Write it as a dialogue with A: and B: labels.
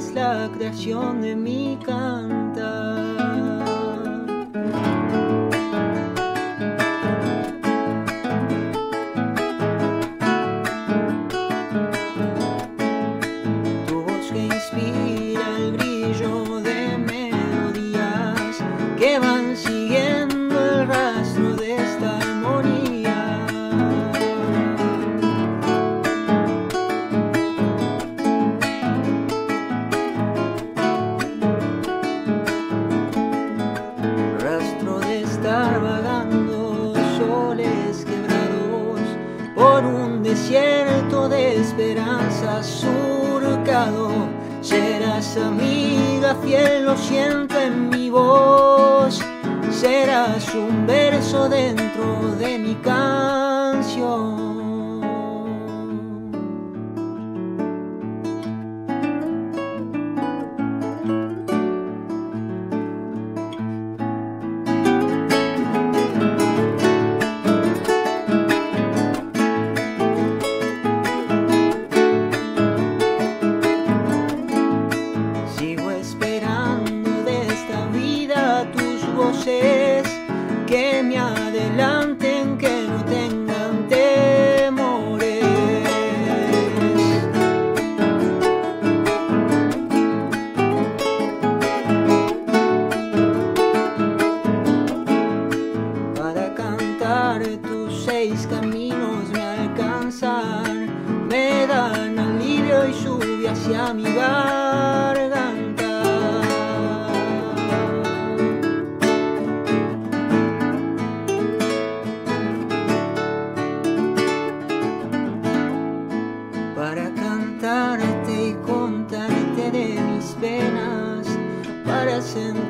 A: inspiración de mi cantar. Tu voz que inspira el brillo por un desierto de esperanza surcado. Serás amiga fiel, lo siento en mi voz. Serás un verso dentro de que me adelanten, que no tengan temores. Para cantar tus seis caminos me alcanzan, me dan alivio y sube hacia mi garganta. Para